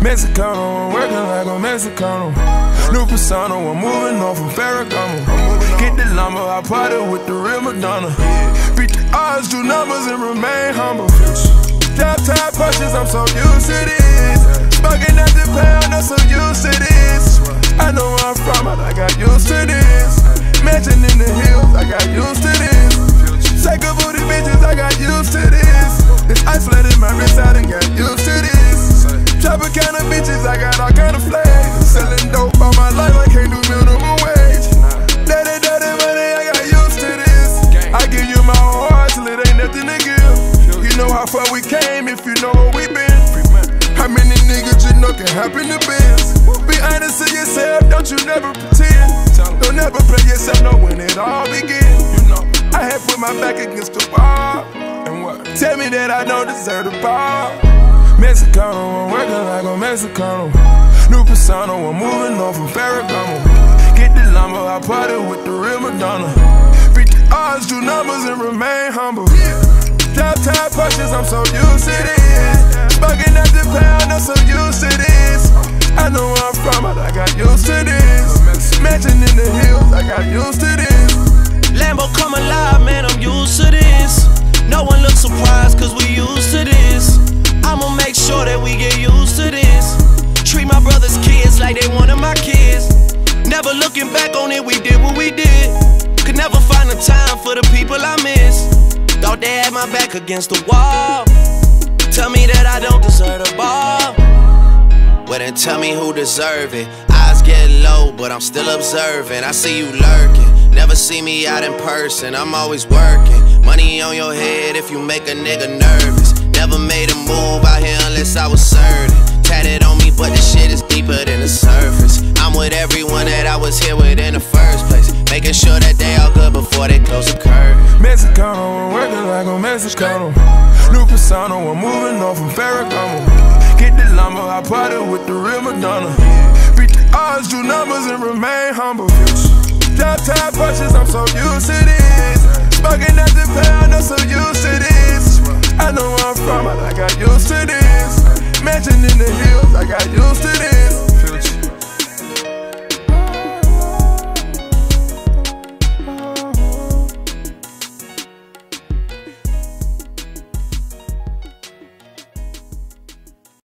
Mexicano, I'm working like a Mexicano. New persona, I'm moving on from Ferragamo. Get the lumber, I party with the real Madonna. Beat the odds, do numbers, and remain humble. Top top punches, I'm so used to this. How far we came if you know where we been. How many niggas you know can happen to biz? Be honest to yourself, don't you never pretend. Don't ever play yourself, know when it all begin. You know, I had put my back against the wall. And what? Tell me that I don't deserve the ball. Mexicano, I'm working like a Mexicano. New persona, I'm moving on from Ferragamo. Get the lumber, I party with the real Madonna. Beat the odds, do numbers, and remain humble. Punches, I'm so used to this. Bugging at the pound, I'm so used to this. I know where I'm from, but I got used to this. Mansion in the hills, I got used to this. Lambo come alive, man, I'm used to this. No one looks surprised, cause we used to this. I'ma make sure that we get used to this. Treat my brother's kids like they one of my kids. Never looking back on it, we did what we did. Could never find the time for the people I miss. My back against the wall. Tell me that I don't deserve the ball. Well, then tell me who deserve it. Eyes get low, but I'm still observing. I see you lurking. Never see me out in person, I'm always working. Money on your head if you make a nigga nervous. Never made a move out here unless I was certain. Tatted on me, but the shit is deeper than the surface. I'm with everyone that I was here with in the first place. Making sure that they all good before they close the curtain. Mexicano, Mexicano. New persona, I'm moving on from Ferragamo. Get the lumber, I party with the real Madonna. Beat the odds, do numbers, and remain humble. Top top punches, I'm so used to this. Bugging at the pound, I'm so used to this. I know where I'm from, but I got used to this. Mansion in the hills, I got used to this.